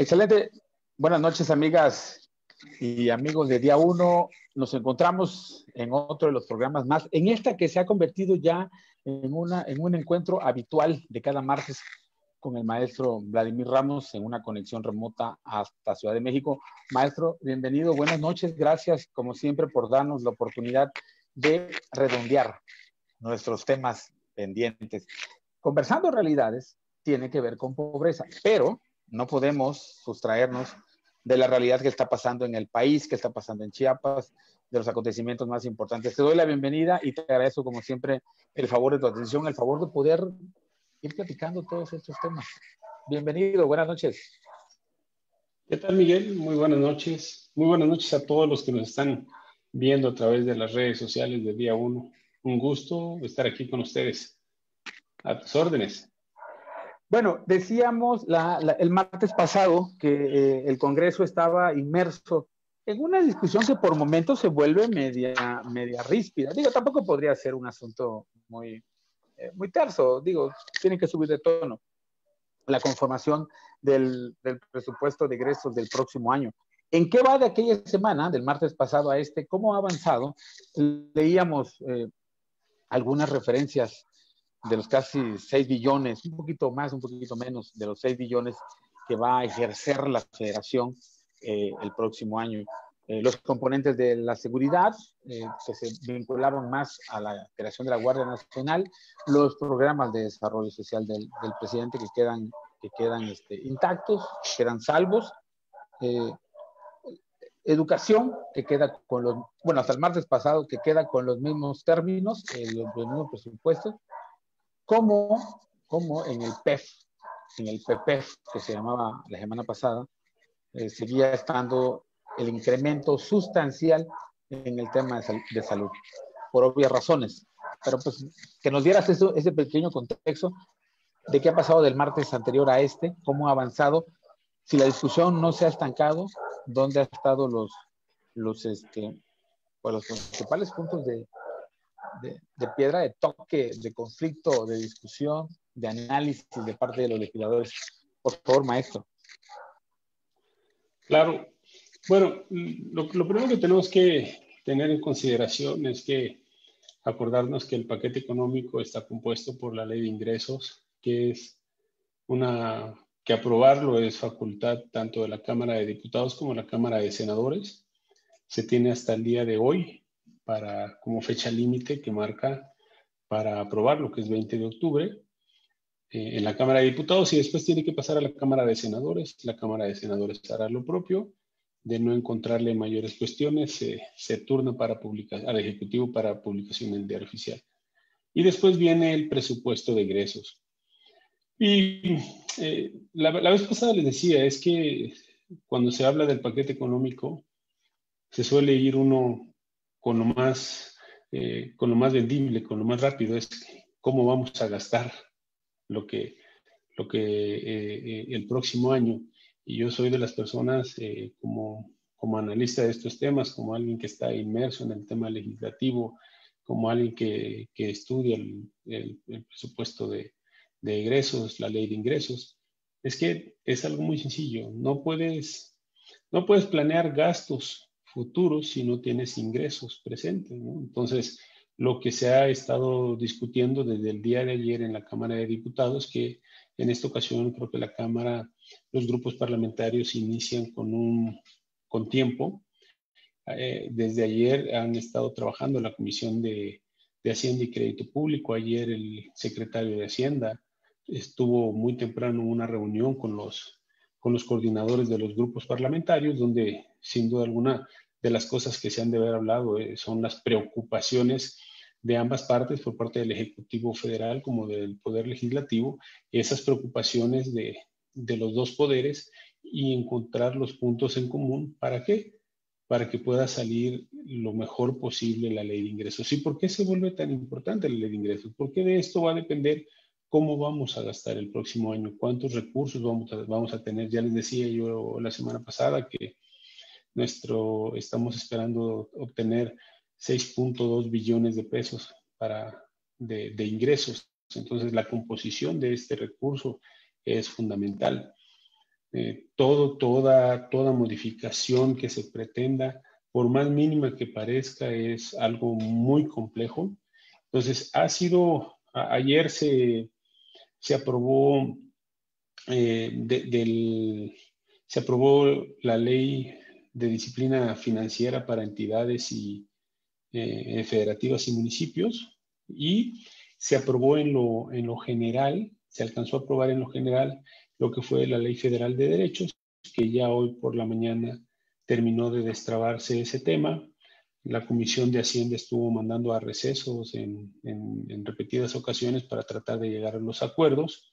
Excelente. Buenas noches, amigas y amigos de Día 1. Nos encontramos en otro de los programas más, en esta que se ha convertido ya en, una, en un encuentro habitual de cada martes con el maestro Vladimir Ramos en una conexión remota hasta Ciudad de México. Maestro, bienvenido, buenas noches. Gracias, como siempre, por darnos la oportunidad de redondear nuestros temas pendientes. Conversando realidades tiene que ver con pobreza, pero no podemos sustraernos de la realidad que está pasando en el país, que está pasando en Chiapas, de los acontecimientos más importantes. Te doy la bienvenida y te agradezco, como siempre, el favor de tu atención, el favor de poder ir platicando todos estos temas. Bienvenido, buenas noches. ¿Qué tal, Miguel? Muy buenas noches. Muy buenas noches a todos los que nos están viendo a través de las redes sociales de Día 1. Un gusto estar aquí con ustedes. A tus órdenes. Bueno, decíamos el martes pasado que eh, el Congreso estaba inmerso en una discusión que por momentos se vuelve media, media ríspida. Digo, tampoco podría ser un asunto muy, eh, muy terso. Digo, tienen que subir de tono. La conformación del, presupuesto de egresos del próximo año. ¿En qué va de aquella semana, del martes pasado a este? ¿Cómo ha avanzado? Leíamos eh, algunas referencias de los casi 6 billones, un poquito más, un poquito menos, de los 6 billones que va a ejercer la federación eh, el próximo año. Eh, los componentes de la seguridad eh, que se vinculaban más a la creación de la Guardia Nacional, los programas de desarrollo social del, del presidente que quedan, que quedan este, intactos, quedan salvos, educación que queda con los, bueno, hasta el martes pasado que queda con los mismos términos, los, los mismos presupuestos, como, como en el PEF, en el PPF, que se llamaba la semana pasada, eh, seguía estando el incremento sustancial en el tema de, salud, por obvias razones. Pero pues que nos dieras eso, ese pequeño contexto de qué ha pasado del martes anterior a este, cómo ha avanzado, si la discusión no se ha estancado, dónde han estado los, los, este, pues, los principales puntos de, de, piedra de toque, de conflicto, de discusión, de análisis de parte de los legisladores. Por favor, maestro. Claro. Bueno, lo, primero que tenemos que tener en consideración es que acordarnos que el paquete económico está compuesto por la ley de ingresos, que es una que aprobarlo es facultad tanto de la Cámara de Diputados como de la Cámara de Senadores. Se tiene hasta el día de hoy para, como fecha límite que marca para aprobar lo que es 20 de octubre eh, en la Cámara de Diputados y después tiene que pasar a la Cámara de Senadores. La Cámara de Senadores hará lo propio. De no encontrarle mayores cuestiones, se turna para publicar, al Ejecutivo para publicación en el diario oficial. Y después viene el presupuesto de ingresos. Y eh, la, la, vez pasada les decía, es que cuando se habla del paquete económico, se suele ir uno con lo más, eh, con lo más vendible, con lo más rápido, es cómo vamos a gastar lo que, lo que eh, eh, el próximo año. Y yo soy de las personas como, como analista de estos temas, como alguien que está inmerso en el tema legislativo, como alguien que, que estudia el, el, el presupuesto de, de ingresos, la ley de ingresos, es que es algo muy sencillo. No puedes, no puedes planear gastos futuro si no tienes ingresos presentes. Entonces, lo que se ha estado discutiendo desde el día de ayer en la Cámara de Diputados, que en esta ocasión creo que la Cámara, los grupos parlamentarios inician con un con tiempo. Eh, desde ayer han estado trabajando la Comisión de, de Hacienda y Crédito Público. Ayer el secretario de Hacienda estuvo muy temprano en una reunión con los, con los coordinadores de los grupos parlamentarios, donde sin duda alguna de las cosas que se han de haber hablado eh, son las preocupaciones de ambas partes, por parte del Ejecutivo Federal como del Poder Legislativo, esas preocupaciones de, de los dos poderes y encontrar los puntos en común. ¿Para qué? Para que pueda salir lo mejor posible la ley de ingresos. ¿Y por qué se vuelve tan importante la ley de ingresos? Porque de esto va a depender cómo vamos a gastar el próximo año, cuántos recursos vamos a, vamos a tener. Ya les decía yo la semana pasada que nuestro, estamos esperando obtener 6.2 billones de pesos para, de, de, ingresos. Entonces, la composición de este recurso es fundamental. eh, todo, toda, toda modificación que se pretenda, por más mínima que parezca, es algo muy complejo. Entonces, ha sido, ayer se, se aprobó eh, del, se aprobó la ley de disciplina financiera para entidades y eh, federativas y municipios y se aprobó en lo, en lo general, se alcanzó a aprobar en lo general lo que fue la Ley Federal de Derechos, que ya hoy por la mañana terminó de destrabarse ese tema. La Comisión de Hacienda estuvo mandando a recesos en, en, repetidas ocasiones para tratar de llegar a los acuerdos.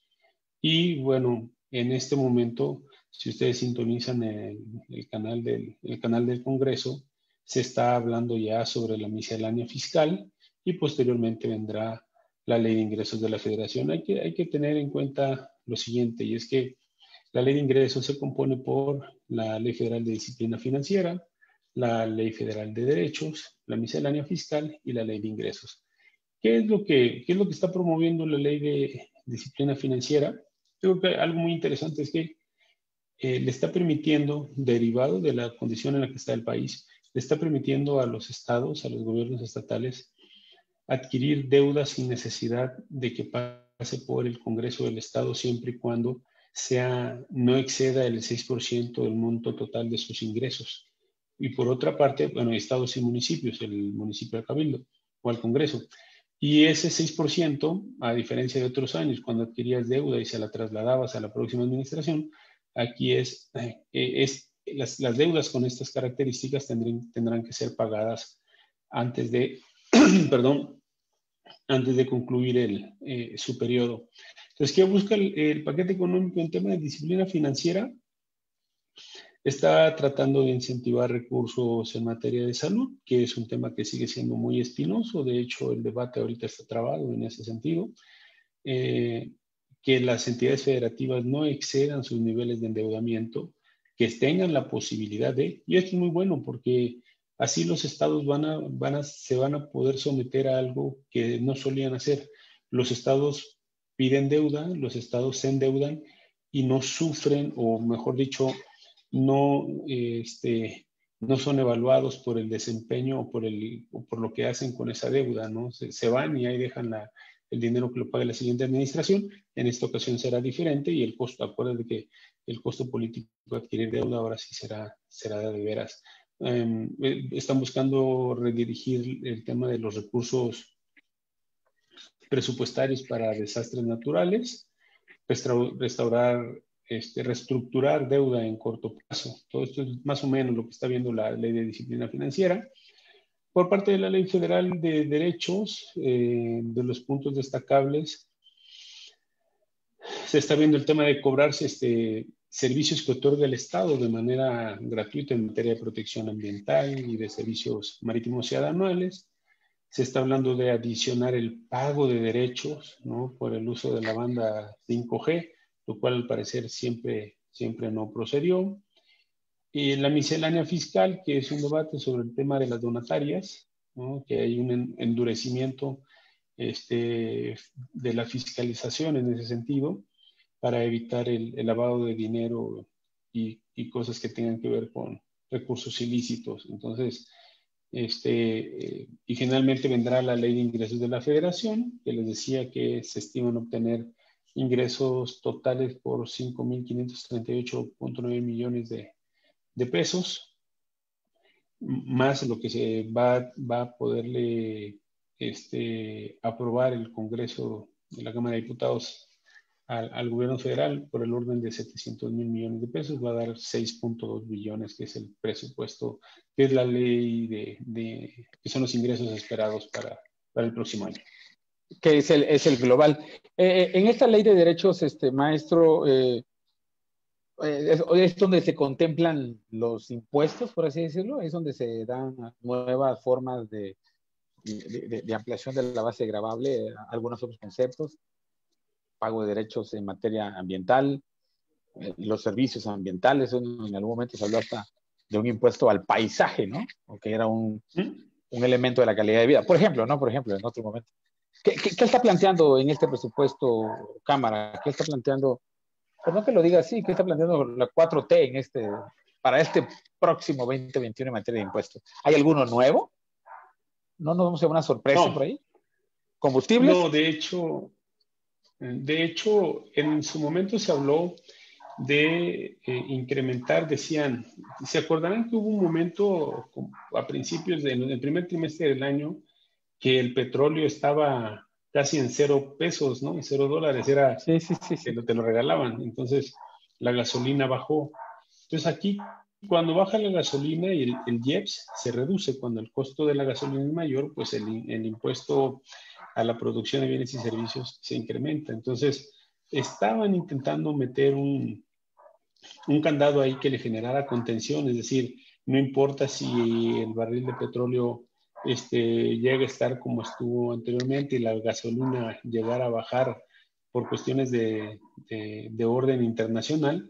Y bueno, en este momento, si ustedes sintonizan el, el, canal, del, el canal del Congreso, se está hablando ya sobre la miscelánea fiscal y posteriormente vendrá la ley de ingresos de la federación. Hay que, hay que tener en cuenta lo siguiente, y es que la ley de ingresos se compone por la ley federal de disciplina financiera, la ley federal de derechos, la miscelánea fiscal y la ley de ingresos. ¿Qué es lo que, qué es lo que está promoviendo la ley de disciplina financiera? Creo que algo muy interesante es que eh, le está permitiendo, derivado de la condición en la que está el país, le está permitiendo a los estados, a los gobiernos estatales, adquirir deudas sin necesidad de que pase por el Congreso del Estado siempre y cuando sea, no exceda el 6% del monto total de sus ingresos. Y por otra parte, bueno, estados y municipios, el municipio de Cabildo o al Congreso. Y ese 6%, a diferencia de otros años, cuando adquirías deuda y se la trasladabas a la próxima administración, aquí es, eh, es las, las, deudas con estas características tendrán, tendrán que ser pagadas antes de, perdón, antes de concluir el, eh, su periodo. Entonces, ¿qué busca el, paquete económico en tema de disciplina financiera? Está tratando de incentivar recursos en materia de salud, que es un tema que sigue siendo muy espinoso. De hecho, el debate ahorita está trabado en ese sentido. Eh, que las entidades federativas no excedan sus niveles de endeudamiento, que tengan la posibilidad de, y esto es muy bueno porque Así los estados van a, van a, se van a poder someter a algo que no solían hacer. Los estados piden deuda, los estados se endeudan y no sufren, o mejor dicho, no, este, no son evaluados por el desempeño o por, el, por lo que hacen con esa deuda, ¿no? Se, van y ahí dejan la, el dinero que lo pague la siguiente administración. En esta ocasión será diferente y el costo, acuérdense que el costo político de adquirir deuda ahora sí será, será de veras. Em, eh, están buscando redirigir el tema de los recursos presupuestarios para desastres naturales, restaurar, este, reestructurar deuda en corto plazo. Todo esto es más o menos lo que está viendo la ley de disciplina financiera. Por parte de la Ley Federal de Derechos, eh, de los puntos destacables, se está viendo el tema de cobrarse este, servicios que otorga el Estado de manera gratuita en materia de protección ambiental y de servicios marítimos y aduanales. Se está hablando de adicionar el pago de derechos ¿no? por el uso de la banda 5G, lo cual al parecer siempre, siempre no procedió. Y la miscelánea fiscal, que es un debate sobre el tema de las donatarias, ¿no? que hay un endurecimiento este, de la fiscalización en ese sentido para evitar el, lavado de dinero y, cosas que tengan que ver con recursos ilícitos. Entonces, este, eh, y finalmente vendrá la ley de ingresos de la federación, que les decía que se estiman obtener ingresos totales por 5.538.9 millones de, de, pesos, más lo que se va, va a poderle este, aprobar el Congreso de la Cámara de Diputados al, gobierno federal por el orden de 700 mil millones de pesos, va a dar 6.2 billones, que es el presupuesto, que es la ley de, que son los ingresos esperados para, para el próximo año. Que es el, es el global. Eh, eh, en esta ley de derechos, este maestro, eh, es, donde se contemplan los impuestos, por así decirlo, es donde se dan nuevas formas de, de, de ampliación de la base gravable, algunos otros conceptos pago de derechos en materia ambiental, eh, los servicios ambientales, en algún momento se habló hasta de un impuesto al paisaje, ¿no? O que era un, un, elemento de la calidad de vida. Por ejemplo, ¿no? Por ejemplo, en otro momento. ¿Qué, qué, está planteando en este presupuesto Cámara? ¿Qué está planteando Perdón que lo diga así, ¿qué está planteando la 4T en este, para este próximo 2021 en materia de impuestos? ¿Hay alguno nuevo? ¿No nos vamos a una sorpresa por ahí? ¿Combustibles? No, de hecho, de hecho, en su momento se habló de eh, incrementar, decían, ¿se acordarán que hubo un momento a principios del primer trimestre del año que el petróleo estaba casi en cero pesos, ¿no? En cero dólares, era, sí, sí, sí, Te, lo, te lo regalaban. Entonces, la gasolina bajó. Entonces, aquí, cuando baja la gasolina y el, el IEPS se reduce, cuando el costo de la gasolina es mayor, pues el, el impuesto a la producción de bienes y servicios se incrementa. Entonces, estaban intentando meter un, un candado ahí que le generara contención, es decir, no importa si el barril de petróleo este, llega a estar como estuvo anteriormente y la gasolina llegara a bajar por cuestiones de, de, orden internacional,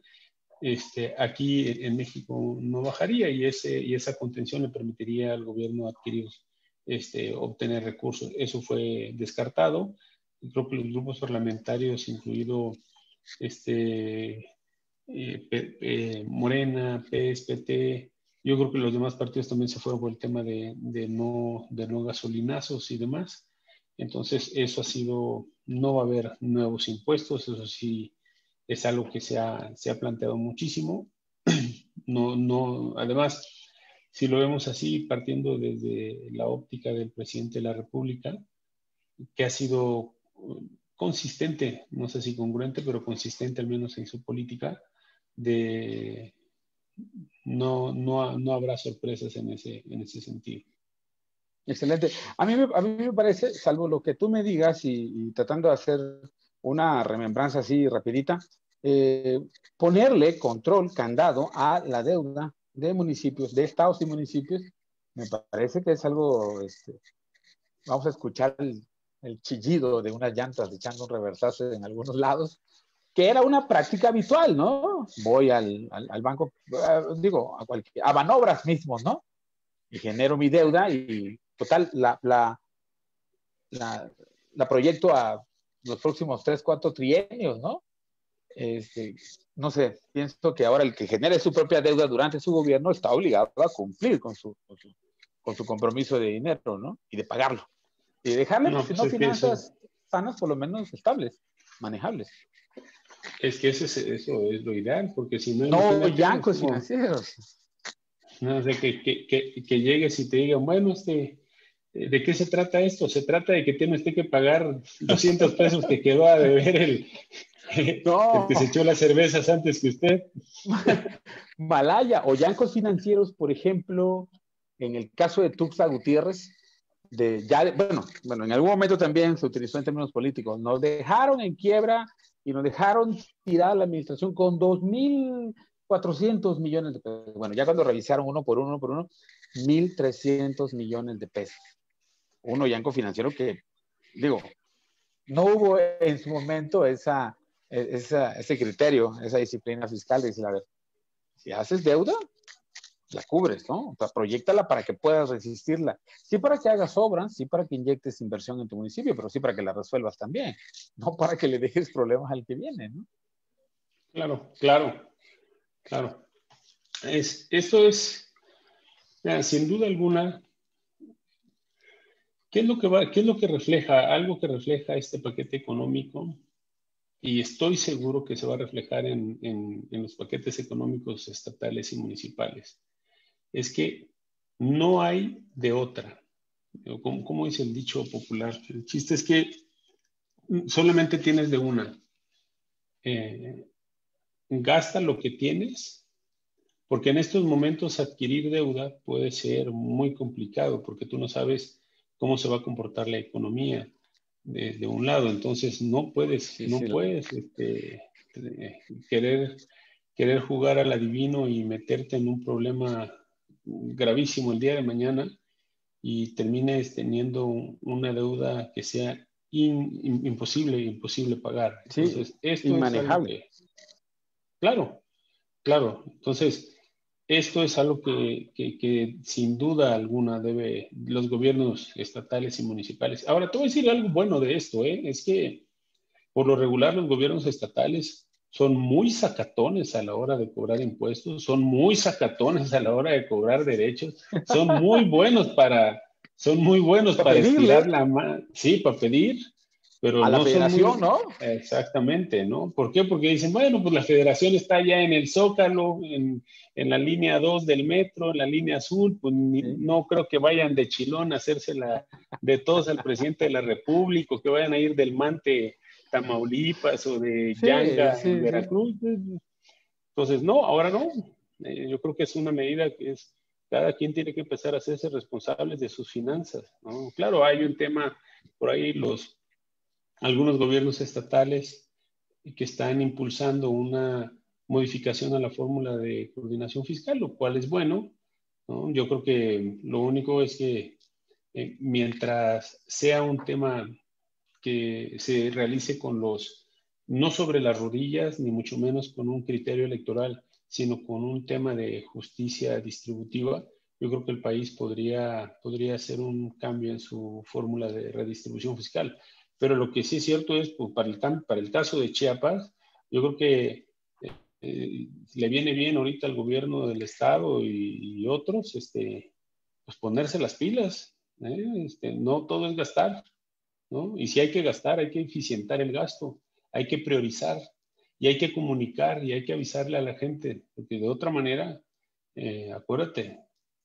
este, aquí en México no bajaría y, ese, y esa contención le permitiría al gobierno adquirir, este, obtener recursos. Eso fue descartado. Creo que los grupos parlamentarios, incluido este, eh, Morena, PSPT, yo creo que los demás partidos también se fueron por el tema de, no, de no gasolinazos y demás. Entonces, eso ha sido, no va a haber nuevos impuestos, eso sí es algo que se ha, se ha planteado muchísimo. No, no, además, si lo vemos así, partiendo desde la óptica del presidente de la República, que ha sido consistente, no sé si congruente, pero consistente al menos en su política, de no, no, no habrá sorpresas en ese, en ese sentido. Excelente. A mí, me, a mí me parece, salvo lo que tú me digas y, tratando de hacer una remembranza así rapidita, eh, ponerle control, candado a la deuda de municipios, de estados y municipios, me parece que es algo, este, vamos a escuchar el, chillido de unas llantas echando un reversazo en algunos lados, que era una práctica habitual, ¿no? Voy al, al, banco, eh, digo, a, cualquier, a Banobras mismos, ¿no? Y genero mi deuda y total, la, la, la, proyecto a los próximos tres, cuatro trienios, ¿no? Este, no sé, pienso que ahora el que genere su propia deuda durante su gobierno está obligado a cumplir con su, con su, compromiso de dinero, ¿no? Y de pagarlo. Y dejarle, no, pues, finanzas sanas, por lo menos estables, manejables. Es que eso es lo ideal, porque si no... No, yancos financieros. No, sé, que, que, que, que, llegues y te digan, bueno, este, ¿de qué se trata esto? Se trata de que tiene usted que pagar 200 pesos que quedó a deber el, no. que se echó las cervezas antes que usted. Malaya o yancos financieros, por ejemplo, en el caso de Tuxa Gutiérrez, de ya, bueno, bueno, en algún momento también se utilizó en términos políticos, nos dejaron en quiebra y nos dejaron tirar la administración con 2.400 millones de pesos. Bueno, ya cuando revisaron uno por uno, por uno, 1.300 millones de pesos. Uno yanco financiero que, digo, no hubo en su momento esa, esa, ese criterio, esa disciplina fiscal de decir, a ver, si haces deuda, la cubres, ¿no? O sea, proyectala para que puedas resistirla. Sí para que hagas obras, sí para que inyectes inversión en tu municipio, pero sí para que la resuelvas también, no para que le dejes problemas al que viene, ¿no? Claro, claro, claro. Es, esto es, sin duda alguna, ¿qué es, lo que va, ¿qué es lo que refleja? Algo que refleja este paquete económico y estoy seguro que se va a reflejar en, en los paquetes económicos estatales y municipales es que no hay de otra. Como, dice el dicho popular, el chiste es que solamente tienes de una. Eh, gasta lo que tienes, porque en estos momentos adquirir deuda puede ser muy complicado, porque tú no sabes cómo se va a comportar la economía de, un lado. Entonces no puedes, no puedes este, eh, querer, querer jugar al adivino y meterte en un problema gravísimo el día de mañana y termines teniendo una deuda que sea imposible, imposible pagar. Entonces, esto inmanejable. claro, claro. Entonces, esto es algo que, que, que, sin duda alguna debe los gobiernos estatales y municipales. Ahora, te voy a decir algo bueno de esto, ¿eh? es que por lo regular los gobiernos estatales son muy sacatones a la hora de cobrar impuestos, son muy sacatones a la hora de cobrar derechos, son muy buenos para, son muy buenos para, estirar la mano, sí, para pedir, pero a no la federación, ¿no? Exactamente, ¿no? ¿Por qué? Porque dicen, bueno, pues la federación está ya en el Zócalo, en, en la línea 2 del metro, en la línea azul, pues no creo que vayan de chilón a hacerse la, de todos al presidente de la República, o que vayan a ir del Mante Tamaulipas o de Yanga en Veracruz. Entonces, no, ahora no. Eh, yo creo que es una medida que es, cada quien tiene que empezar a hacerse responsable de sus finanzas. ¿no? Claro, hay un tema, por ahí los, algunos gobiernos estatales que están impulsando una modificación a la fórmula de coordinación fiscal, lo cual es bueno. ¿no? Yo creo que lo único es que eh, mientras sea un tema que se realice con los, no sobre las rodillas, ni mucho menos con un criterio electoral, sino con un tema de justicia distributiva, yo creo que el país podría, podría hacer un cambio en su fórmula de redistribución fiscal. Pero lo que sí es cierto es, pues, para, el, para el caso de Chiapas, yo creo que eh, le viene bien ahorita al gobierno del estado y, otros, este, pues ponerse las pilas. ¿eh? Este, no todo es gastar. Y si hay que gastar, hay que eficientar el gasto, hay que priorizar y hay que comunicar y hay que avisarle a la gente, porque de otra manera, eh, acuérdate,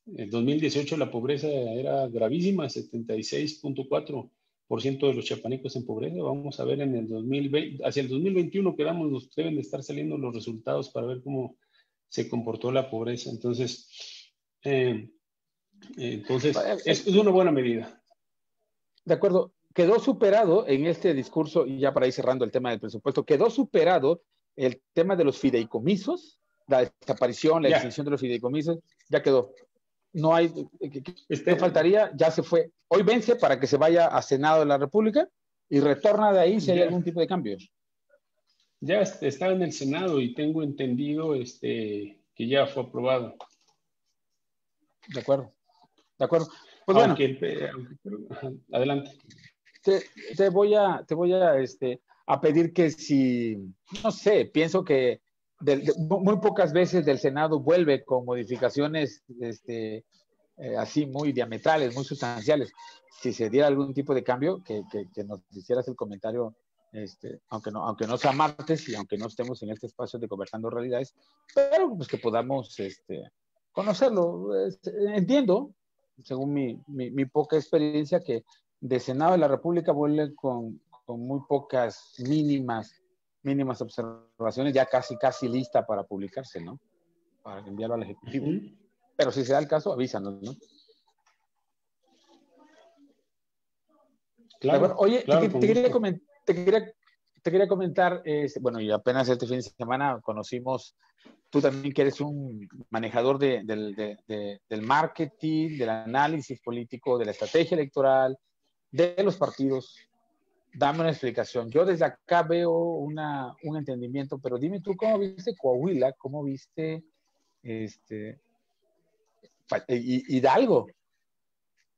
en 2018 la pobreza era gravísima, 76.4% de los chapanecos en pobreza. Vamos a ver en el 2020, hacia el 2021 quedamos, nos deben de estar saliendo los resultados para ver cómo se comportó la pobreza. Entonces, eh, entonces es una buena medida. De acuerdo quedó superado en este discurso, y ya para ir cerrando el tema del presupuesto, quedó superado el tema de los fideicomisos, la desaparición, la extinción de los fideicomisos, ya quedó. No hay, este, faltaría, ya se fue. Hoy vence para que se vaya a Senado de la República y retorna de ahí si hay algún tipo de cambios. Ya está en el Senado y tengo entendido este, que ya fue aprobado. De acuerdo, de acuerdo. Pues bueno. adelante te, voy a, te voy a, este, a pedir que si, no sé, pienso que muy pocas veces del Senado vuelve con modificaciones este, eh, así muy diametrales, muy sustanciales. Si se diera algún tipo de cambio, que, que, nos hicieras el comentario, este, aunque, no, aunque no sea martes y aunque no estemos en este espacio de conversando realidades, pero pues que podamos este, conocerlo. Entiendo, según mi, mi, mi, poca experiencia, que de Senado de la República vuelve con, muy pocas mínimas, mínimas observaciones, ya casi, casi lista para publicarse, ¿no? Para enviarlo al Ejecutivo. Pero si se da el caso, avísanos, ¿no? Claro, oye, te, quería te, quería comentar, este, bueno, y apenas este fin de semana conocimos, tú también que eres un manejador de, del marketing, del análisis político, de la estrategia electoral, de los partidos, dame una explicación. Yo desde acá veo una, un entendimiento, pero dime tú cómo viste Coahuila, cómo viste este, Hidalgo.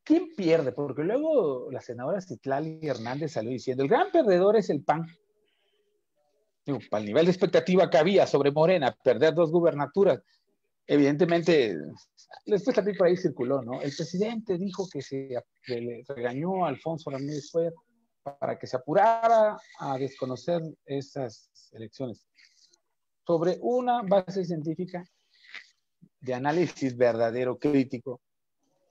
¿Quién pierde? Porque luego la senadora Citlali Hernández salió diciendo, el gran perdedor es el PAN. Digo, para el nivel de expectativa que había sobre Morena, perder dos gubernaturas, evidentemente, después también por ahí circuló, ¿no? El presidente dijo que se le regañó a Alfonso Ramírez Fuer para que se apurara a desconocer esas elecciones sobre una base científica de análisis verdadero, crítico,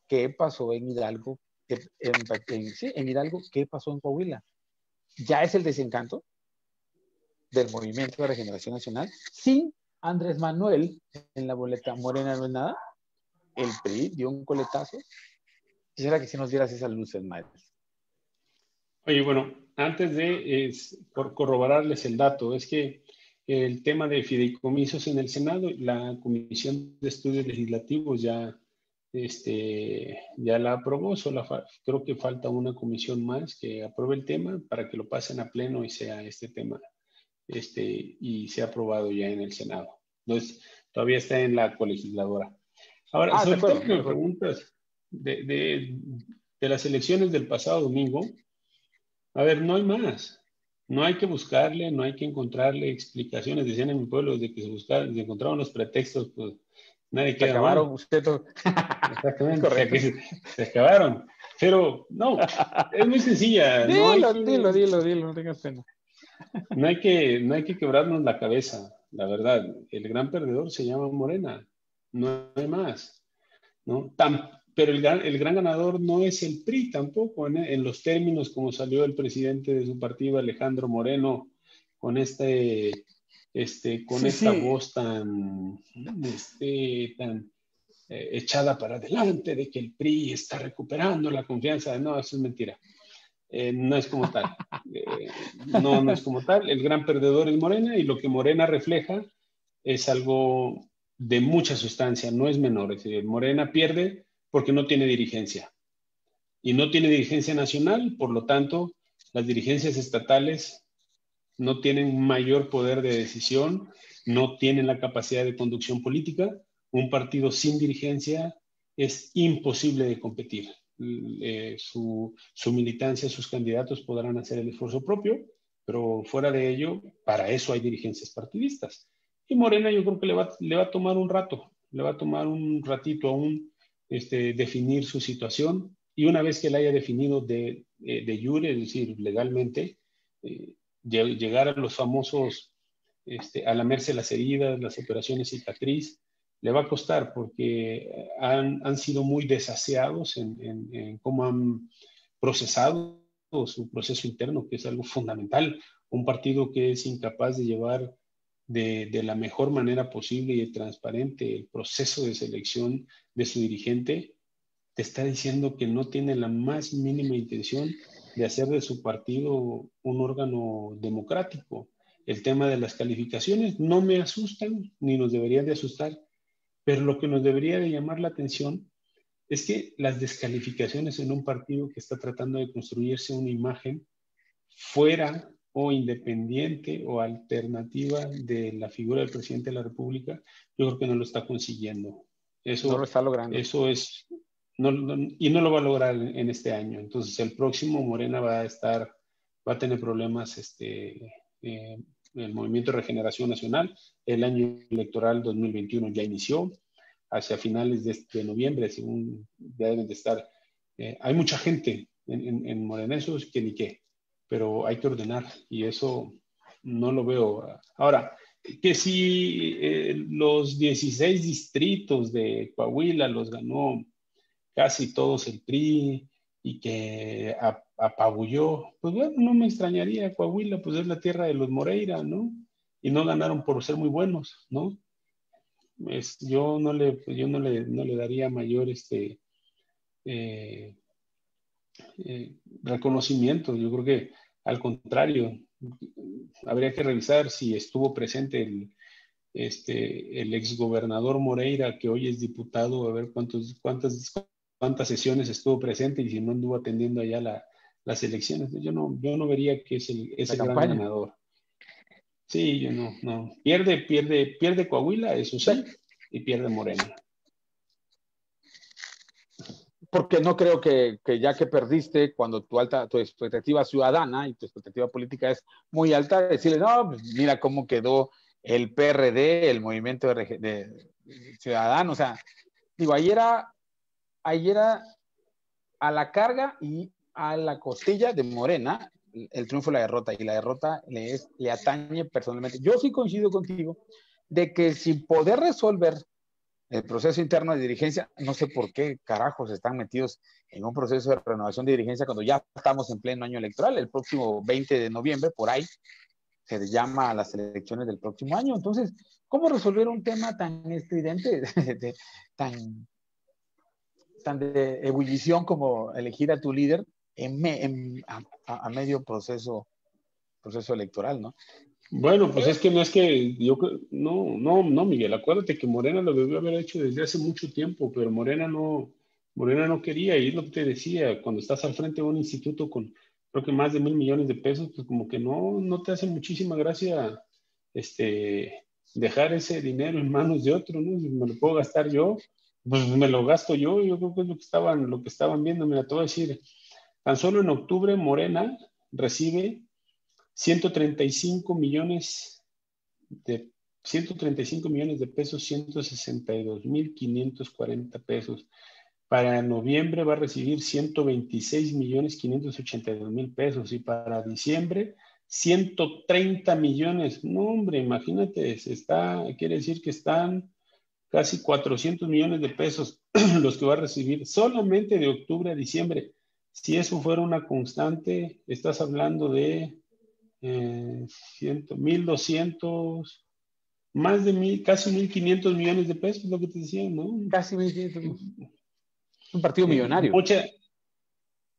qué pasó en Hidalgo, en, sí, en Hidalgo, qué pasó en Coahuila. Ya es el desencanto del movimiento de regeneración nacional sin Andrés Manuel en la boleta Morena no es nada. El PRI dio un coletazo. Quisiera que si nos dieras esas luces, maestro. Oye, bueno, antes de corroborarles el dato, es que el tema de fideicomisos en el Senado, la Comisión de Estudios Legislativos ya, este, ya la aprobó, solo creo que falta una comisión más que apruebe el tema para que lo pasen a pleno y sea este tema este, y se ha aprobado ya en el Senado. Entonces, todavía está en la colegisladora. Ahora, ah, sobre todo que me preguntas de, de, de, las elecciones del pasado domingo, a ver, no hay más. No hay que buscarle, no hay que encontrarle explicaciones. Decían en mi pueblo, de que se buscaban, se encontraban los pretextos, pues nadie. Se acabaron, usted. Exactamente. Correcto. Se, acabaron. Pero no, es muy sencilla. Dilo, no dilo, dilo, dilo, no tengas pena. No hay, que, no hay que quebrarnos la cabeza, la verdad. El gran perdedor se llama Morena, no hay más. ¿no? Tan, pero el gran, el gran ganador no es el PRI tampoco, en, los términos como salió el presidente de su partido, Alejandro Moreno, con este, este, con esta voz tan, este, tan eh, echada para adelante de que el PRI está recuperando la confianza. No, eso es mentira. Eh, no es como tal. Eh, no, no es como tal. El gran perdedor es Morena y lo que Morena refleja es algo de mucha sustancia, no es menor. Es decir, Morena pierde porque no tiene dirigencia. Y no tiene dirigencia nacional, por lo tanto, las dirigencias estatales no tienen mayor poder de decisión, no tienen la capacidad de conducción política. Un partido sin dirigencia es imposible de competir. Eh, su, militancia, sus candidatos podrán hacer el esfuerzo propio, pero fuera de ello, para eso hay dirigencias partidistas. Y Morena yo creo que le va, a tomar un rato, le va a tomar un ratito aún este, definir su situación y una vez que la haya definido de, eh, de es decir, legalmente, eh, llegar a los famosos, este, a lamerse las heridas, las operaciones cicatriz, le va a costar porque han, han sido muy desaseados en, en, cómo han procesado su proceso interno, que es algo fundamental. Un partido que es incapaz de llevar de, de, la mejor manera posible y transparente el proceso de selección de su dirigente, te está diciendo que no tiene la más mínima intención de hacer de su partido un órgano democrático. El tema de las calificaciones no me asustan ni nos deberían de asustar, pero lo que nos debería de llamar la atención es que las descalificaciones en un partido que está tratando de construirse una imagen fuera o independiente o alternativa de la figura del presidente de la República, yo creo que no lo está consiguiendo. Eso, no lo está logrando. Eso es, no, y no lo va a lograr en, este año. Entonces, el próximo Morena va a estar, va a tener problemas, este, eh, el Movimiento de Regeneración Nacional. El año electoral 2021 ya inició, hacia finales de, este noviembre, según ya deben de estar. Eh, hay mucha gente en, en, en que ni qué pero hay que ordenar y eso no lo veo. Ahora, que si eh, los 16 distritos de Coahuila los ganó casi todos el PRI y que apabulló, pues bueno, no me extrañaría, Coahuila pues es la tierra de los Moreira, ¿no? Y no ganaron por ser muy buenos, ¿no? Es, yo no le, yo no le, no le daría mayor este, eh, eh, reconocimiento. Yo creo que al contrario, habría que revisar si estuvo presente el, este, el exgobernador Moreira, que hoy es diputado, a ver cuántos, cuántas, cuántas sesiones estuvo presente y si no anduvo atendiendo allá las elecciones. Yo no, yo no vería que es el, es el gran ganador. Sí, yo no, no. Pierde, pierde, pierde Coahuila, eso sí, y pierde Morena porque no creo que, ya que perdiste, cuando tu alta, tu expectativa ciudadana y tu expectativa política es muy alta, decirle, no, pues mira cómo quedó el PRD, el movimiento de, ciudadano, o sea, digo, ahí era, ahí era a la carga y a la costilla de Morena el triunfo la derrota, y la derrota le, es, le atañe personalmente. Yo sí coincido contigo de que sin poder resolver el proceso interno de dirigencia, no sé por qué carajos están metidos en un proceso de renovación de dirigencia cuando ya estamos en pleno año electoral, el próximo 20 de noviembre, por ahí, se llama a las elecciones del próximo año. Entonces, ¿cómo resolver un tema tan estridente, de, tan, tan de ebullición como elegir a tu líder en, a, medio proceso, proceso electoral, ¿no? Bueno, pues es que no es que yo no, no, no, Miguel, acuérdate que Morena lo debió haber hecho desde hace mucho tiempo, pero Morena no, Morena no quería, y es lo que te decía, cuando estás al frente de un instituto con creo que más de mil millones de pesos, pues como que no, no te hace muchísima gracia este, dejar ese dinero en manos de otro, ¿no? Si me lo puedo gastar yo, pues me lo gasto yo, yo creo que es lo que estaban, lo que estaban viendo, mira, te voy a decir, tan solo en octubre Morena recibe 135 millones de 135 millones de pesos, 162 mil 540 pesos. Para noviembre va a recibir 126 millones 582 mil pesos y para diciembre 130 millones. No, hombre, imagínate, está, quiere decir que están casi 400 millones de pesos los que va a recibir solamente de octubre a diciembre. Si eso fuera una constante, estás hablando de eh, 1.200, más de mil, casi 1.500 millones de pesos, lo que te decía, ¿no? Casi 1.500. Un partido millonario. Mucha,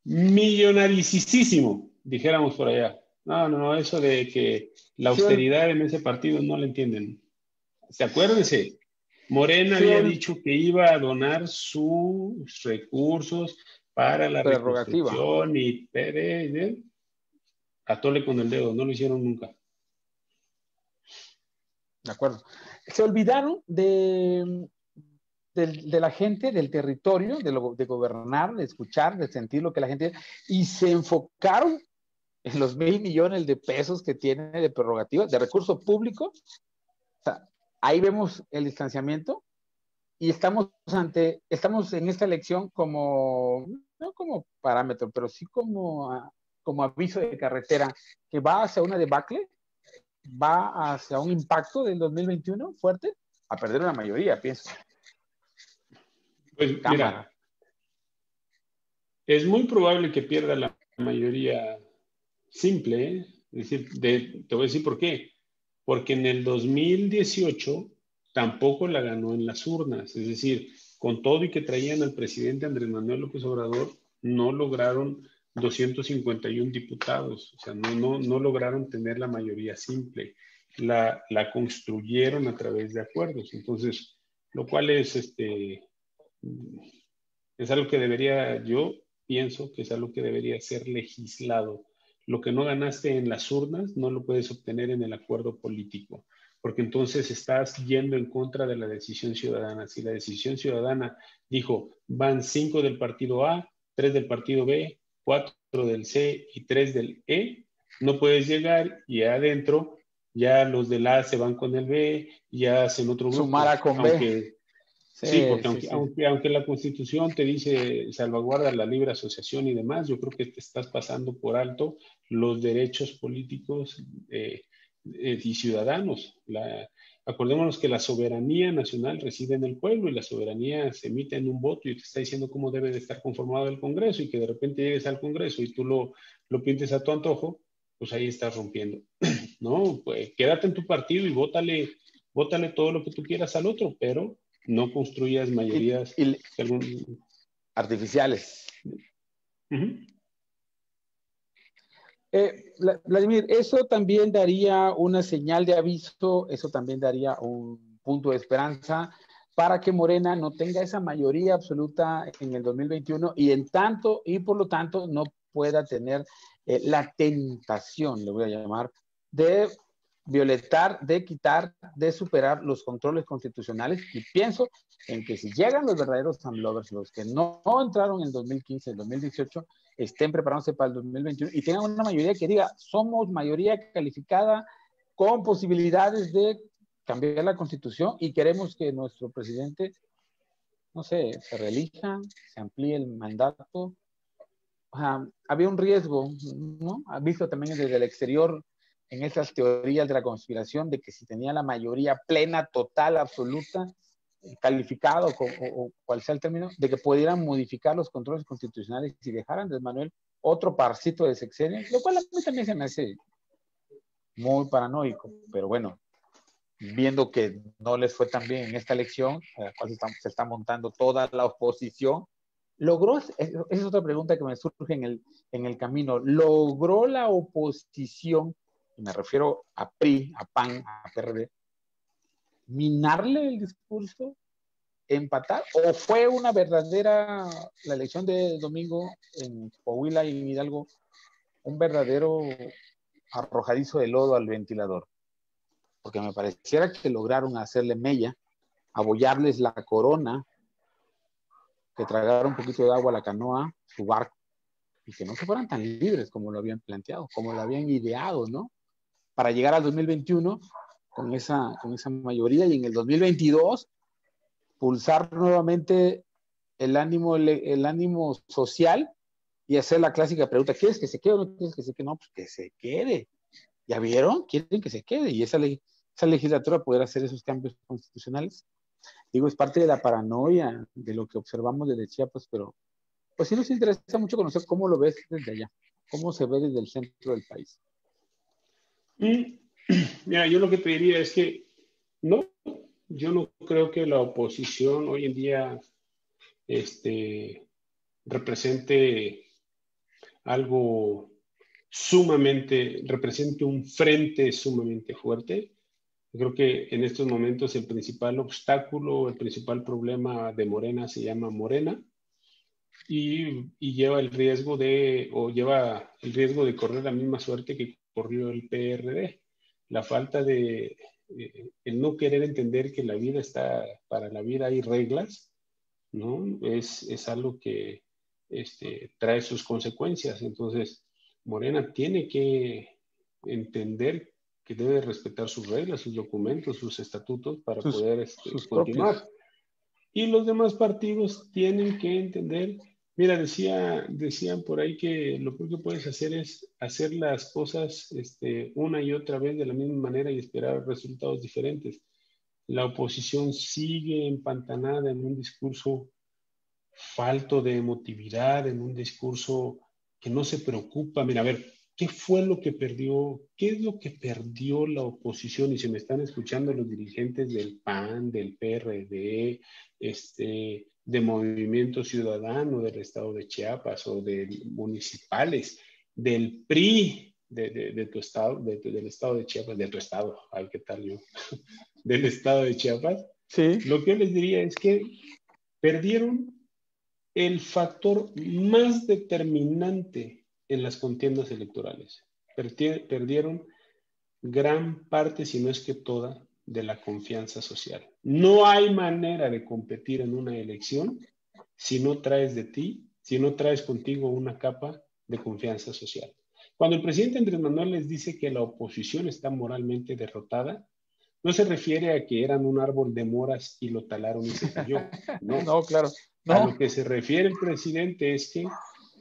millonaricísimo, dijéramos por allá. No, no, no, eso de que la austeridad en ese partido no lo entienden. ¿Se acuérdense? Morena había dicho que iba a donar sus recursos para la reconstrucción y a atole con el dedo, no lo hicieron nunca. De acuerdo. Se olvidaron de, de, la gente, del territorio, de, de gobernar, de escuchar, de sentir lo que la gente... Y se enfocaron en los mil millones de pesos que tiene de prerrogativas, de recurso público. O sea, ahí vemos el distanciamiento y estamos ante, estamos en esta elección como, no como parámetro, pero sí como, como aviso de carretera que va hacia una debacle va hacia un impacto del 2021 fuerte a perder una mayoría, pienso. Pues mira, es muy probable que pierda la mayoría simple, ¿eh? es decir, te voy a decir por qué. Porque en el 2018 tampoco la ganó en las urnas, es decir, con todo y que traían al presidente Andrés Manuel López Obrador, no lograron 251 diputados, o sea, no, no, no lograron tener la mayoría simple, la, la, construyeron a través de acuerdos, entonces, lo cual es, este, es algo que debería, yo pienso que es algo que debería ser legislado. Lo que no ganaste en las urnas no lo puedes obtener en el acuerdo político, porque entonces estás yendo en contra de la decisión ciudadana. Si la decisión ciudadana dijo, van cinco del partido A, tres del partido B, cuatro del C y tres del E, no puedes llegar y adentro ya los del A se van con el B, ya hacen otro grupo. Sumar con B. Sí, porque aunque, aunque, la Constitución te dice salvaguarda la libre asociación y demás, yo creo que te estás pasando por alto los derechos políticos eh, eh, y ciudadanos. La, Acordémonos que la soberanía nacional reside en el pueblo y la soberanía se emite en un voto y te está diciendo cómo debe de estar conformado el Congreso y que de repente llegues al Congreso y tú lo, lo pintes a tu antojo, pues ahí estás rompiendo. No, pues quédate en tu partido y vótale, vótale todo lo que tú quieras al otro, pero no construyas mayorías artificiales. Eh, Vladimir, eso también daría una señal de aviso, eso también daría un punto de esperanza para que Morena no tenga esa mayoría absoluta en el 2021 y en tanto y por lo tanto no pueda tener eh, la tentación, le voy a llamar, de violentar, de quitar, de superar los controles constitucionales. Y pienso en que si llegan los verdaderos AMLovers, los que no, entraron en el 2015, el 2018, estén preparándose para el 2021 y tengan una mayoría que diga, somos mayoría calificada con posibilidades de cambiar la constitución y queremos que nuestro presidente, no sé, se reelija, se amplíe el mandato. había un riesgo, ¿no? Ha visto también desde el exterior en esas teorías de la conspiración de que si tenía la mayoría plena, total, absoluta, calificado o, cual sea el término, de que pudieran modificar los controles constitucionales y dejaran de Manuel otro parcito de sexenio, lo cual a mí también se me hace muy paranoico, pero bueno, viendo que no les fue tan bien en esta elección, a la cual se está, montando toda la oposición, logró, esa es otra pregunta que me surge en el, en el camino, ¿logró la oposición y me refiero a PRI, a PAN, a PRD, minarle el discurso, empatar, o fue una verdadera, la elección de domingo en Coahuila y Hidalgo, un verdadero arrojadizo de lodo al ventilador, porque me pareciera que lograron hacerle mella, abollarles la corona, que tragaron un poquito de agua a la canoa, su barco, y que no se fueran tan libres como lo habían planteado, como lo habían ideado, ¿no? Para llegar al 2021 con esa, con esa mayoría y en el 2022 pulsar nuevamente el ánimo, el, ánimo social y hacer la clásica pregunta, ¿quieres que se quede o no quieres que se quede? No, pues que se quede. ¿Ya vieron? Quieren que se quede. Y esa, esa legislatura poder hacer esos cambios constitucionales. Digo, es parte de la paranoia de lo que observamos desde Chiapas, pero pues sí nos interesa mucho conocer cómo lo ves desde allá, cómo se ve desde el centro del país. mira, yo lo que te diría es que no, yo no creo que la oposición hoy en día este, represente algo sumamente, represente un frente sumamente fuerte. Creo que en estos momentos el principal obstáculo, el principal problema de Morena se llama Morena y, lleva el riesgo de, o lleva el riesgo de correr la misma suerte que corrió el PRD. La falta de, eh, el no querer entender que la vida está, para la vida hay reglas, ¿no? Es, es algo que este, trae sus consecuencias. Entonces, Morena tiene que entender que debe respetar sus reglas, sus documentos, sus estatutos para poder este, continuar. Y los demás partidos tienen que entender, mira, decía, decían por ahí que lo que puedes hacer es hacer las cosas este, una y otra vez de la misma manera y esperar resultados diferentes. La oposición sigue empantanada en un discurso falto de emotividad, en un discurso que no se preocupa. Mira, a ver, ¿Qué fue lo que perdió? ¿Qué es lo que perdió la oposición? Y se me están escuchando los dirigentes del PAN, del PRD, este, de Movimiento Ciudadano del Estado de Chiapas o de municipales, del PRI de, tu estado, del Estado de Chiapas, de tu estado, ay, ¿qué tal yo? del Estado de Chiapas. Sí. Lo que les diría es que perdieron el factor más determinante en las contiendas electorales. Perdieron gran parte, si no es que toda, de la confianza social. No hay manera de competir en una elección si no traes de ti, si no traes contigo una capa de confianza social. Cuando el presidente Andrés Manuel les dice que la oposición está moralmente derrotada, no se refiere a que eran un árbol de moras y lo talaron y se cayó. No, no claro. A lo que se refiere el presidente es que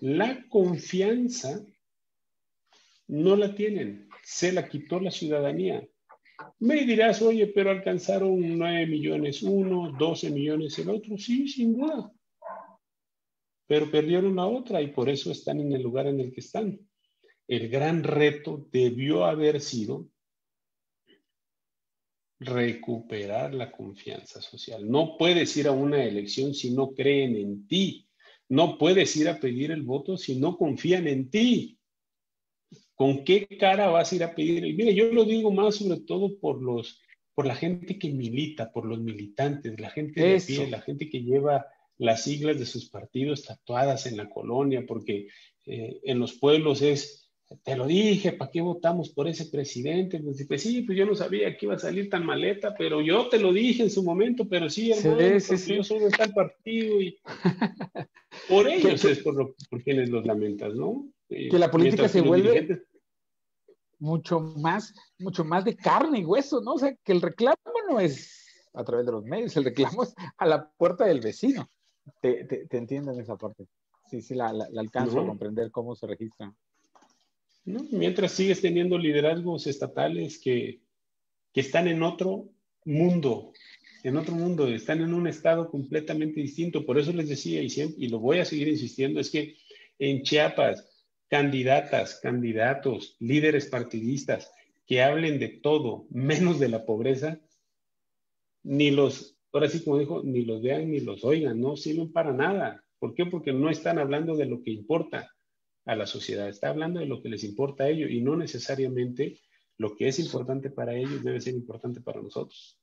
la confianza no la tienen, se la quitó la ciudadanía. Me dirás, oye, pero alcanzaron 9 millones uno, 12 millones el otro. Sí, sin duda. Pero perdieron la otra y por eso están en el lugar en el que están. El gran reto debió haber sido recuperar la confianza social. No puedes ir a una elección si no creen en ti. No puedes ir a pedir el voto si no confían en ti. ¿Con qué cara vas a ir a pedir? Y mire, yo lo digo más sobre todo por los, por la gente que milita, por los militantes, la gente de pie, la gente que lleva las siglas de sus partidos tatuadas en la colonia, porque eh, en los pueblos es, te lo dije, ¿para qué votamos por ese presidente? Pues, pues, sí, pues yo no sabía que iba a salir tan maleta, pero yo te lo dije en su momento, pero sí, hermano, sí, sí, yo soy de tal partido y Por ellos es por, quienes los lamentas, ¿no? Que la política se vuelve mucho más, mucho más de carne y hueso, ¿no? O sea, que el reclamo no es a través de los medios, el reclamo es a la puerta del vecino. Te, te, entiendo en esa parte. Sí, sí, la, alcanzo a comprender cómo se registra. Mientras sigues teniendo liderazgos estatales que, que están en otro mundo, en otro mundo, están en un estado completamente distinto. Por eso les decía, y, y lo voy a seguir insistiendo, es que en Chiapas, candidatas, candidatos, líderes partidistas que hablen de todo menos de la pobreza, ni los, ahora sí como dijo, ni los vean ni los oigan, no sirven para nada. ¿Por qué? Porque no están hablando de lo que importa a la sociedad, está hablando de lo que les importa a ellos y no necesariamente lo que es importante para ellos debe ser importante para nosotros.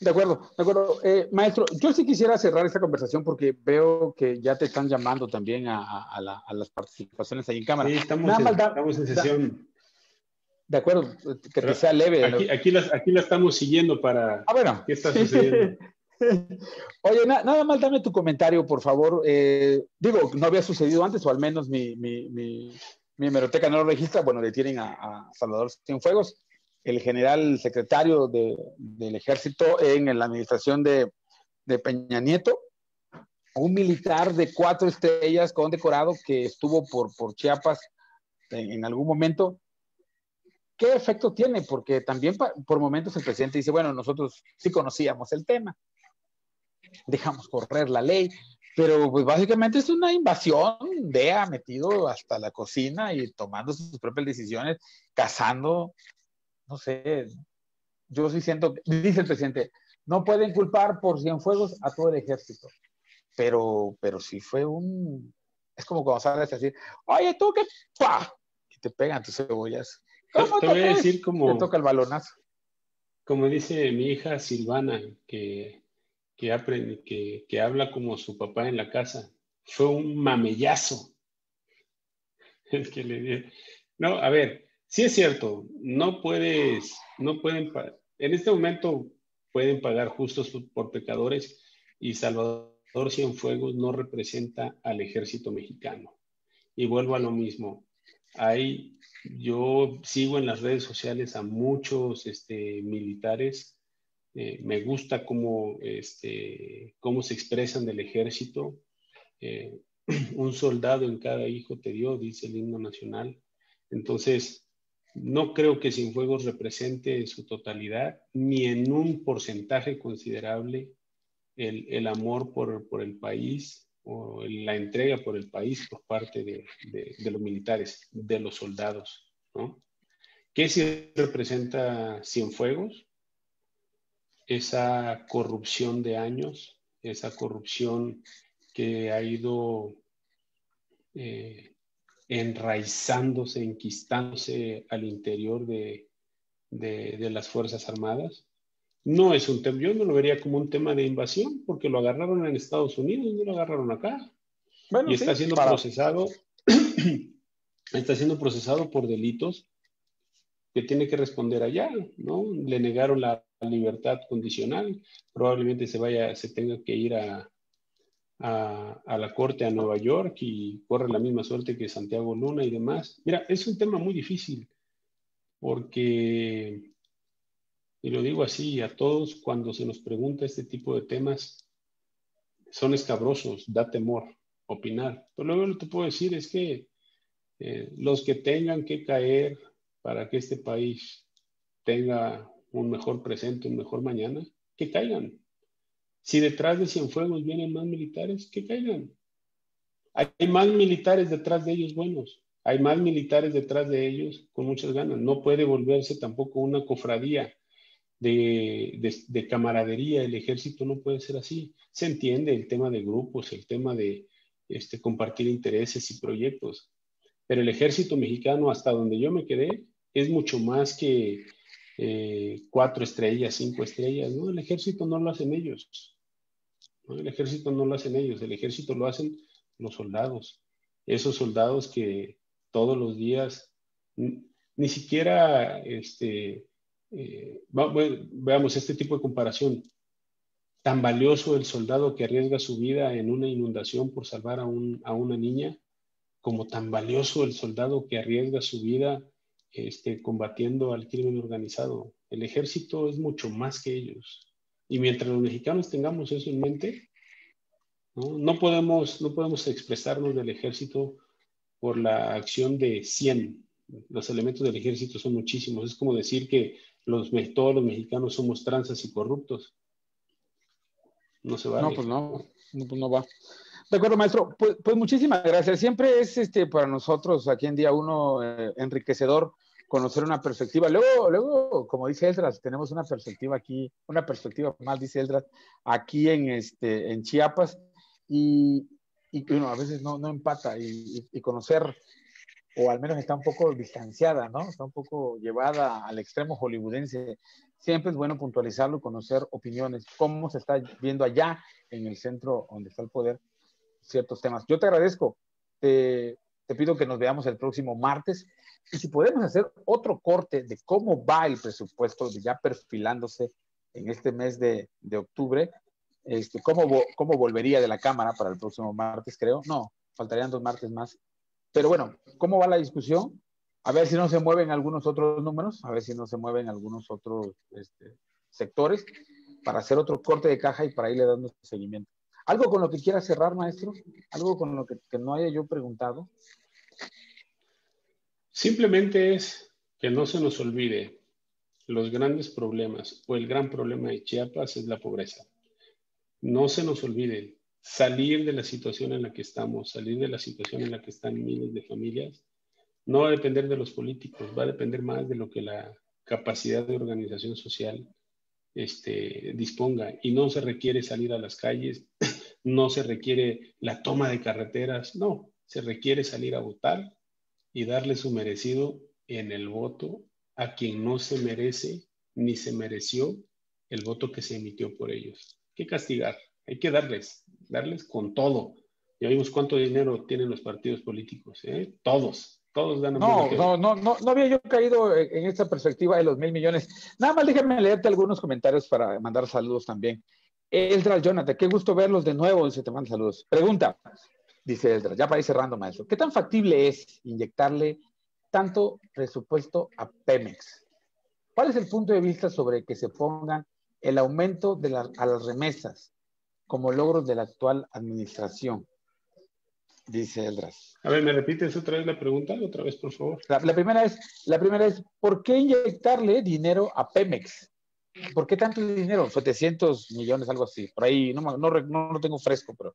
De acuerdo, de acuerdo. Eh, maestro, yo sí quisiera cerrar esta conversación porque veo que ya te están llamando también a, las participaciones ahí en cámara. Sí, estamos, en, sesión. De acuerdo, que te sea leve. Aquí, aquí, la, estamos siguiendo para ah, bueno. qué está sucediendo. Oye, nada más dame tu comentario, por favor. Eh, digo, no había sucedido antes, o al menos mi, mi, mi, hemeroteca no lo registra. Bueno, detienen a, a Salvador Cienfuegos, el general secretario del ejército en la administración de, de Peña Nieto, un militar de cuatro estrellas con decorado que estuvo por, por Chiapas en, algún momento. ¿Qué efecto tiene? Porque también por momentos el presidente dice, bueno, nosotros sí conocíamos el tema, dejamos correr la ley, pero pues básicamente es una invasión, ha metido hasta la cocina y tomando sus propias decisiones, cazando, no sé, yo sí siento, dice el presidente, no pueden culpar por Cienfuegos a todo el ejército, pero, pero sí fue un, es como cuando sales a decir, oye, tú qué, y te pegan tus cebollas. ¿Cómo te, voy a decir como, te toca el balonazo. Como dice mi hija Silvana, que que, aprende, que, que habla como su papá en la casa. Fue un mamellazo. El que le No, a ver, sí es cierto, no puedes, no pueden, en este momento pueden pagar justos por pecadores y Salvador Cienfuegos no representa al ejército mexicano. Y vuelvo a lo mismo. Hay, yo sigo en las redes sociales a muchos este, militares eh, me gusta cómo, este, cómo se expresan del ejército. Eh, un soldado en cada hijo te dio, dice el himno nacional. Entonces, no creo que Cienfuegos represente en su totalidad, ni en un porcentaje considerable, el, el amor por, por, el país o la entrega por el país por parte de, de, los militares, de los soldados. ¿no? ¿Qué sí representa Cienfuegos? esa corrupción de años, esa corrupción que ha ido eh, enraizándose, enquistándose al interior de, las Fuerzas Armadas. No es un tema, yo no lo vería como un tema de invasión, porque lo agarraron en Estados Unidos, no lo agarraron acá. y está siendo procesado, está siendo procesado por delitos que tiene que responder allá, ¿no? Le negaron la libertad condicional, probablemente se vaya, se tenga que ir a, a, la corte a Nueva York y corre la misma suerte que Santiago Luna y demás. Mira, es un tema muy difícil porque, y lo digo así a todos, cuando se nos pregunta este tipo de temas, son escabrosos, da temor opinar. Pero luego lo que te puedo decir es que eh, los que tengan que caer para que este país tenga un mejor presente, un mejor mañana, que caigan. Si detrás de Cienfuegos vienen más militares, que caigan. Hay más militares detrás de ellos buenos, hay más militares detrás de ellos con muchas ganas. No puede volverse tampoco una cofradía de, camaradería. El ejército no puede ser así. Se entiende el tema de grupos, el tema de este, compartir intereses y proyectos. Pero el ejército mexicano, hasta donde yo me quedé, es mucho más que eh, cuatro estrellas, cinco estrellas, ¿no? El ejército no lo hacen ellos. El ejército no lo hacen ellos, el ejército lo hacen los soldados. Esos soldados que todos los días, ni siquiera, este, eh, veamos este tipo de comparación, tan valioso el soldado que arriesga su vida en una inundación por salvar a, un, a una niña, como tan valioso el soldado que arriesga su vida este, combatiendo al crimen organizado. El ejército es mucho más que ellos. Y mientras los mexicanos tengamos eso en mente, no, podemos, no podemos expresarnos del ejército por la acción de 100. Los elementos del ejército son muchísimos. Es como decir que los, todos los mexicanos somos tranzas y corruptos. No se va. No, pues no, no, pues no va. De acuerdo, maestro. Pues, pues, muchísimas gracias. Siempre es este para nosotros aquí en día uno eh, enriquecedor conocer una perspectiva. Luego, luego, como dice Eldras, tenemos una perspectiva aquí, una perspectiva más, dice Eldras, aquí en, este, en Chiapas, y, y bueno, a veces no, no empata, y, y, conocer, o al menos está un poco distanciada, ¿no? Está un poco llevada al extremo hollywoodense. Siempre es bueno puntualizarlo, conocer opiniones, cómo se está viendo allá en el centro donde está el poder ciertos temas. Yo te agradezco, te, te pido que nos veamos el próximo martes y si podemos hacer otro corte de cómo va el presupuesto, ya perfilándose en este mes de, octubre, este, ¿cómo, ¿cómo volvería de la Cámara para el próximo martes, creo? No, faltarían dos martes más. Pero bueno, ¿cómo va la discusión? A ver si no se mueven algunos otros números, a ver si no se mueven algunos otros este, sectores para hacer otro corte de caja y para irle dando seguimiento. ¿Algo con lo que quiera cerrar, maestro? ¿Algo con lo que, no haya yo preguntado? Simplemente es que no se nos olvide los grandes problemas o el gran problema de Chiapas es la pobreza. No se nos olvide salir de la situación en la que estamos, salir de la situación en la que están miles de familias, no va a depender de los políticos, va a depender más de lo que la capacidad de organización social este, disponga. Y no se requiere salir a las calles, no se requiere la toma de carreteras, no, se requiere salir a votar y darle su merecido en el voto a quien no se merece ni se mereció el voto que se emitió por ellos. Hay que castigar, hay que darles, darles con todo. Ya vimos cuánto dinero tienen los partidos políticos, ¿eh? todos, todos ganan. No, no, no, no, no había yo caído en esta perspectiva de los mil millones. Nada más déjame leerte algunos comentarios para mandar saludos también. Eldra Jonathan, qué gusto verlos de nuevo, dice, te mando saludos. Pregunta, dice Eldra, ya para ir cerrando, maestro, ¿qué tan factible es inyectarle tanto presupuesto a Pemex? ¿Cuál es el punto de vista sobre que se pongan el aumento de a las remesas como logros de la actual administración? Dice Eldras. A ver, ¿me repites otra vez la pregunta? Otra vez, por favor. La, primera, es, la primera es, ¿por qué inyectarle dinero a Pemex? ¿Por qué tanto dinero? 700 millones, algo así. Por ahí, no, no, no, lo tengo fresco, pero...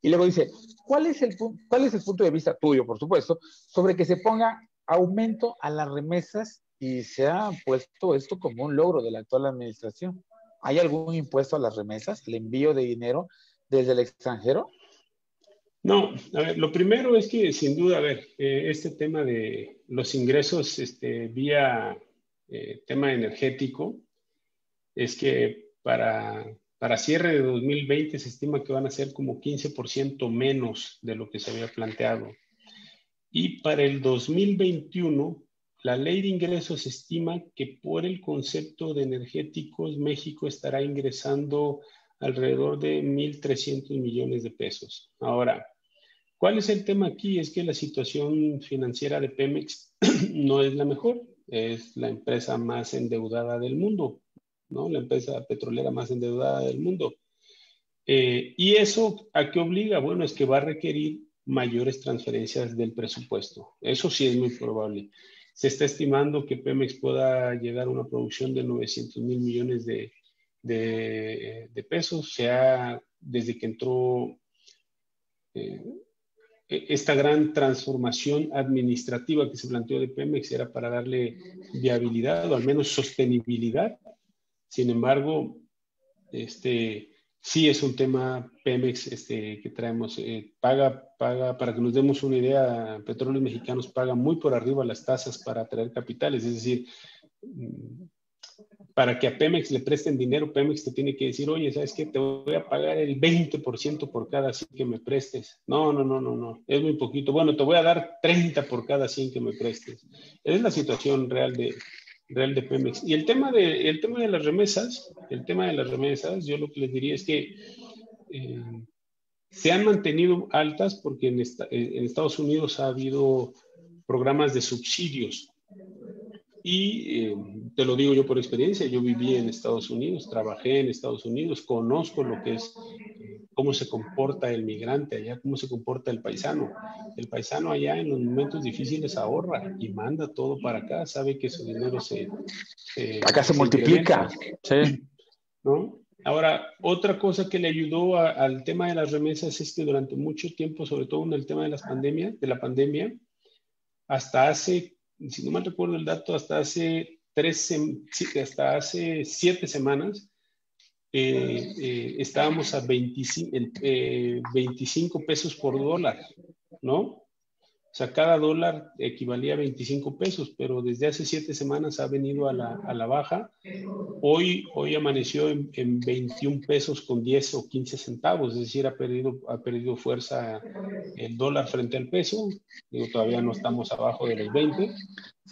Y luego dice, ¿cuál es, el, ¿cuál es el punto de vista tuyo, por supuesto, sobre que se ponga aumento a las remesas y se ha puesto esto como un logro de la actual administración? ¿Hay algún impuesto a las remesas, el envío de dinero desde el extranjero? No, a ver, lo primero es que sin duda, a ver, eh, este tema de los ingresos este, vía eh, tema energético, es que para, para cierre de 2020 se estima que van a ser como 15% menos de lo que se había planteado. Y para el 2021, la ley de ingresos estima que por el concepto de energéticos, México estará ingresando alrededor de 1.300 millones de pesos. Ahora, ¿cuál es el tema aquí? Es que la situación financiera de Pemex no es la mejor. Es la empresa más endeudada del mundo. ¿no? La empresa petrolera más endeudada del mundo. Eh, ¿Y eso a qué obliga? Bueno, es que va a requerir mayores transferencias del presupuesto. Eso sí es muy probable. Se está estimando que Pemex pueda llegar a una producción de 900 mil millones de, de, pesos. sea, desde que entró eh, esta gran transformación administrativa que se planteó de Pemex era para darle viabilidad o al menos sostenibilidad sin embargo, este, sí es un tema Pemex este, que traemos. Eh, paga, paga, para que nos demos una idea, Petróleos Mexicanos paga muy por arriba las tasas para atraer capitales. Es decir, para que a Pemex le presten dinero, Pemex te tiene que decir, oye, ¿sabes qué? Te voy a pagar el 20% por cada 100 que me prestes. No, no, no, no, no, es muy poquito. Bueno, te voy a dar 30 por cada 100 que me prestes. Esa es la situación real de, real de Pemex. Y el tema de, el tema de las remesas, el tema de las remesas, yo lo que les diría es que eh, se han mantenido altas porque en, en, Estados Unidos ha habido programas de subsidios. Y eh, te lo digo yo por experiencia, yo viví en Estados Unidos, trabajé en Estados Unidos, conozco lo que es cómo se comporta el migrante allá, cómo se comporta el paisano. El paisano allá en los momentos difíciles ahorra y manda todo para acá, sabe que su dinero se... acá se, multiplica. Sí. ¿no? Ahora, otra cosa que le ayudó al tema de las remesas es que durante mucho tiempo, sobre todo en el tema de las pandemias, de la pandemia, hasta hace, si no mal recuerdo el dato, hasta hace tres, hasta hace siete semanas, eh, eh, estábamos a 25, 25 eh, pesos por dólar, ¿no? O sea, cada dólar equivalía a 25 pesos, pero desde hace siete semanas ha venido a la, a la baja. Hoy, hoy amaneció en, 21 pesos con 10 o 15 centavos, es decir, ha perdido, ha perdido fuerza el dólar frente al peso. Digo, todavía no estamos abajo de los 20,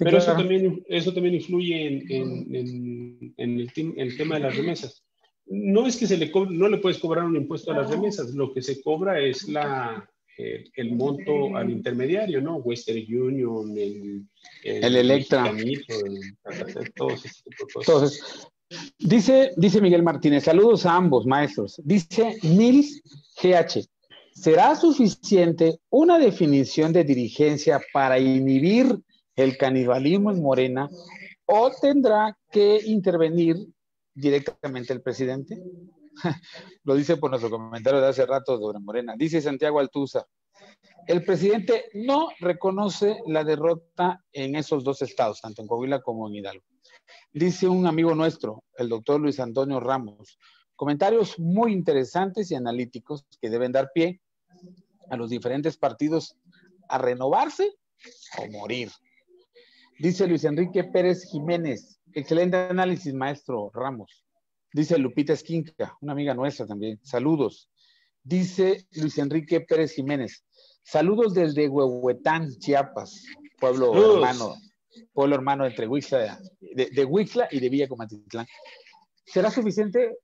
pero eso, también, eso también influye en, en, en el, el tema de las remesas. no es que se le cobre, no le puedes cobrar un impuesto a las remesas, lo que se cobra es la, eh, el monto al intermediario, ¿no? Western Union, el, el, Electra. Entonces, dice, dice Miguel Martínez, saludos a ambos maestros. Dice Nils GH, ¿será suficiente una definición de dirigencia para inhibir el canibalismo en Morena o tendrá que intervenir directamente el presidente? Lo dice por nuestro comentario de hace rato sobre Morena. Dice Santiago Altuza, el presidente no reconoce la derrota en esos dos estados, tanto en Coahuila como en Hidalgo. Dice un amigo nuestro, el doctor Luis Antonio Ramos, comentarios muy interesantes y analíticos que deben dar pie a los diferentes partidos a renovarse o morir. Dice Luis Enrique Pérez Jiménez, excelente análisis, maestro Ramos. Dice Lupita Esquinca, una amiga nuestra también. Saludos. Dice Luis Enrique Pérez Jiménez. Saludos desde Huehuetán, Chiapas, pueblo hermano, pueblo hermano entre Huixla, de, de y de Villa Comatitlán. ¿Será suficiente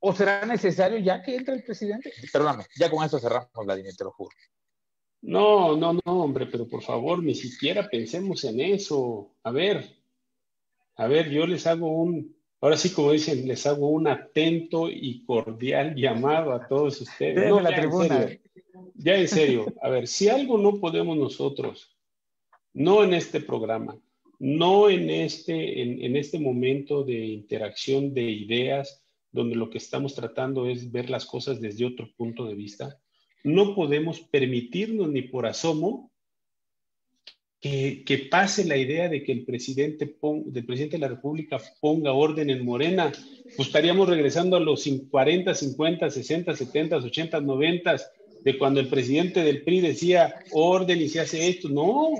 o será necesario ya que entre el presidente? Perdóname, ya con eso cerramos, Vladimir, te lo juro. No, no, no, hombre, pero por favor, ni siquiera pensemos en eso. A ver, a ver, yo les hago un, Ahora sí, como dicen, les hago un atento y cordial llamado a todos ustedes. No, la tribuna. ya en serio, a ver, si algo no podemos nosotros, no en este programa, no en este, en, este momento de interacción de ideas, donde lo que estamos tratando es ver las cosas desde otro punto de vista, no podemos permitirnos ni por asomo que, pase la idea de que el presidente, presidente de la República ponga orden en Morena, pues estaríamos regresando a los 40, 50, 60, 70, 80, 90, de cuando el presidente del PRI decía orden y se hace esto. No,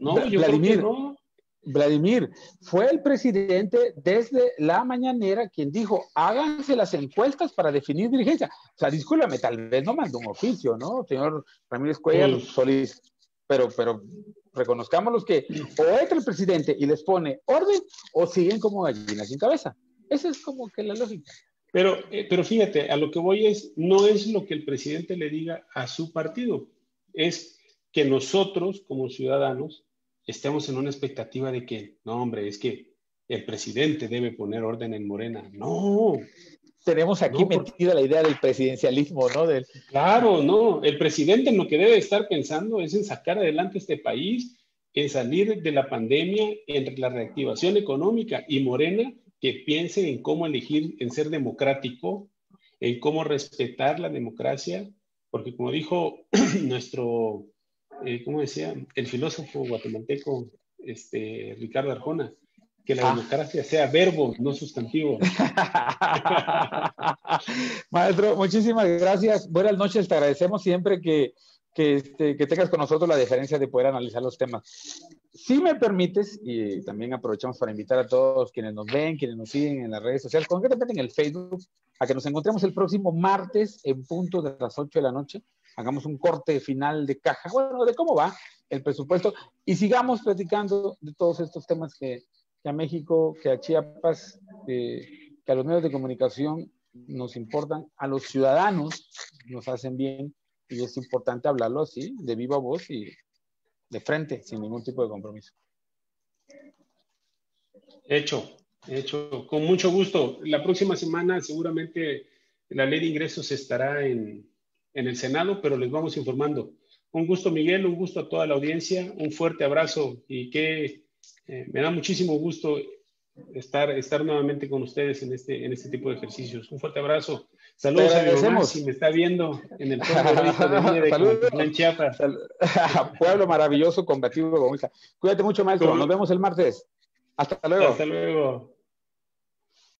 no, yo Vladimir, no. Vladimir, fue el presidente desde la mañanera quien dijo, háganse las encuestas para definir dirigencia. O sea, discúlpame, tal vez no mandó un oficio, ¿no? Señor Ramírez Cuellar Solís, pero, pero reconozcamos los que o entra el presidente y les pone orden o siguen como gallinas sin cabeza. Esa es como que la lógica. Pero, eh, pero fíjate, a lo que voy es, no es lo que el presidente le diga a su partido, es que nosotros como ciudadanos estemos en una expectativa de que, no, hombre, es que el presidente debe poner orden en Morena. No, tenemos aquí metida la idea del presidencialismo, ¿no? Del... Claro, no. El presidente lo que debe estar pensando es en sacar adelante este país, en salir de la pandemia, en la reactivación económica. Y Morena, que piense en cómo elegir, en ser democrático, en cómo respetar la democracia, porque como dijo nuestro, eh, ¿cómo decía? El filósofo guatemalteco, este, Ricardo Arjona, que la ah. democracia sea verbo, no sustantivo. Maestro, muchísimas gracias. Buenas noches, te agradecemos siempre que, que, este, que, tengas con nosotros la diferencia de poder analizar los temas. Si me permites, y también aprovechamos para invitar a todos quienes nos ven, quienes nos siguen en las redes sociales, concretamente en el Facebook, a que nos encontremos el próximo martes en punto de las 8 de la noche. Hagamos un corte final de caja, bueno, de cómo va el presupuesto y sigamos platicando de todos estos temas que, que a México, que a Chiapas, que a los medios de comunicación nos importan, a los ciudadanos nos hacen bien y es importante hablarlo así, de viva voz y de frente, sin ningún tipo de compromiso. Hecho, hecho, con mucho gusto. La próxima semana seguramente la ley de ingresos estará en, en el Senado, pero les vamos informando. Un gusto, Miguel, un gusto a toda la audiencia, un fuerte abrazo y que eh, me da muchísimo gusto estar, estar nuevamente con ustedes en este, en este tipo de ejercicios. Un fuerte abrazo. Saludos a mi mamá, si me está viendo en el pueblo de, de Chiapas. pueblo maravilloso, combativo. Cuídate mucho, maestro. Nos vemos el martes. Hasta luego. Hasta luego.